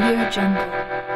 Audio Jungle.